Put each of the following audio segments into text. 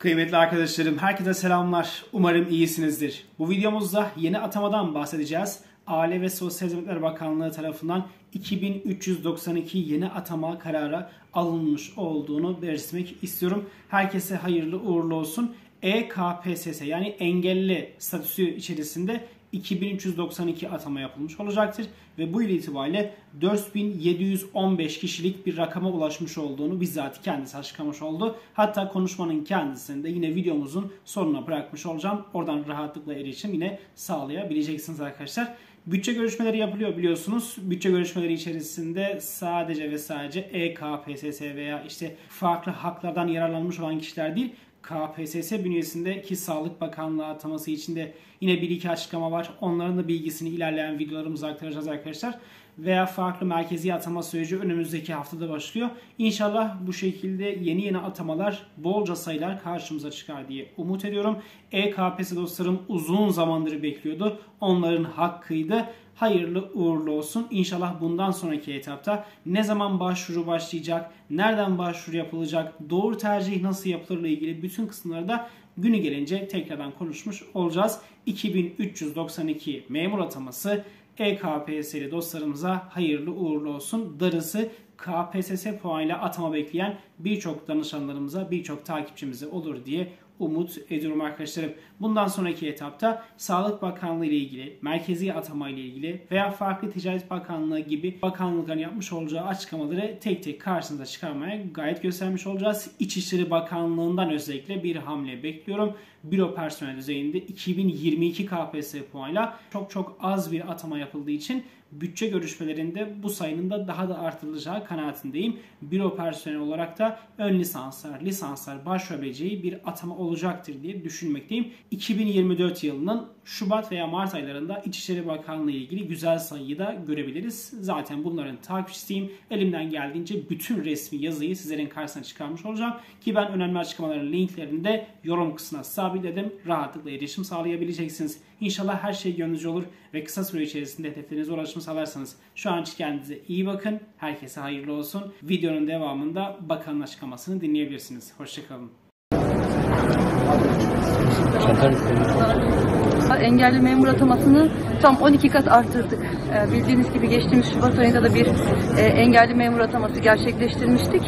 Kıymetli arkadaşlarım, herkese selamlar. Umarım iyisinizdir. Bu videomuzda yeni atamadan bahsedeceğiz. Aile ve Sosyal Hizmetler Bakanlığı tarafından 2392 yeni atama kararı alınmış olduğunu belirtmek istiyorum. Herkese hayırlı uğurlu olsun. EKPSS yani engelli statüsü içerisinde 2392 atama yapılmış olacaktır ve bu yıl itibariyle 4715 kişilik bir rakama ulaşmış olduğunu bizzat kendisi açıklamış oldu. Hatta konuşmanın kendisini de yine videomuzun sonuna bırakmış olacağım. Oradan rahatlıkla erişim yine sağlayabileceksiniz arkadaşlar. Bütçe görüşmeleri yapılıyor biliyorsunuz. Bütçe görüşmeleri içerisinde sadece ve sadece EKPSS veya işte farklı haklardan yararlanmış olan kişiler değil, KPSS bünyesindeki Sağlık Bakanlığı ataması içinde yine bir iki açıklama var. Onların da bilgisini ilerleyen videolarımızda aktaracağız arkadaşlar. Veya farklı merkezi atama süreci önümüzdeki haftada başlıyor. İnşallah bu şekilde yeni yeni atamalar, bolca sayılar karşımıza çıkar diye umut ediyorum. EKPS dostlarım uzun zamandır bekliyordu. Onların hakkıydı hayırlı uğurlu olsun. İnşallah bundan sonraki etapta ne zaman başvuru başlayacak, nereden başvuru yapılacak, doğru tercih nasıl yapılır ile ilgili bütün kısımları da günü gelince tekrardan konuşmuş olacağız. 2392 memur ataması EKPS'li dostlarımıza hayırlı uğurlu olsun. Darısı KPSS puanıyla atama bekleyen birçok danışanlarımıza, birçok takipçimize olur diye umut ediyorum arkadaşlarım. Bundan sonraki etapta Sağlık Bakanlığı ile ilgili, merkezi atama ile ilgili veya farklı Ticaret Bakanlığı gibi bakanlıkların yapmış olacağı açıklamaları tek tek karşınıza çıkarmaya gayet göstermiş olacağız. İçişleri Bakanlığı'ndan özellikle bir hamle bekliyorum. Büro personel düzeyinde 2022 KPSS puanıyla çok çok az bir atama yapıldığı için bütçe görüşmelerinde bu sayının da daha da artırılacağı kanaatindeyim. Büro personeli olarak da ön lisanslar, lisanslar başvurabileceği bir atama olacaktır diye düşünmekteyim. 2024 yılının Şubat veya Mart aylarında İçişleri Bakanlığı ile ilgili güzel sayıyı da görebiliriz. Zaten bunların takipçisiyim. Elimden geldiğince bütün resmi yazıyı sizlerin karşısına çıkarmış olacağım. Ki ben önemli açıklamaların linklerini de yorum kısmına sabitledim. Rahatlıkla erişim sağlayabileceksiniz. İnşallah her şey gönlünüzce olur ve kısa süre içerisinde hedeflerinize ulaşmış sağlarsanız şu an kendinize iyi bakın. Herkese hayırlı olsun. Videonun devamında bakanın açıklamasını dinleyebilirsiniz. Hoşçakalın. Engelli memur atamasını tam 12 kat arttırdık. Ee, bildiğiniz gibi geçtiğimiz Şubat ayında da bir e, engelli memur ataması gerçekleştirmiştik.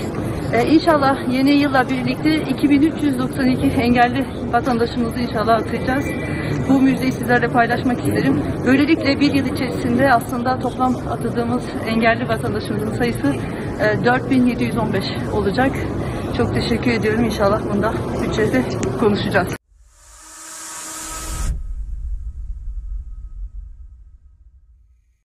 Ee, inşallah yeni yılla birlikte 2392 engelli vatandaşımızı inşallah atacağız. Bu müjdeyi sizlerle paylaşmak isterim. Böylelikle bir yıl içerisinde aslında toplam atadığımız engelli vatandaşımızın sayısı e, 4715 olacak. Çok teşekkür ediyorum. İnşallah bunda bütçede konuşacağız.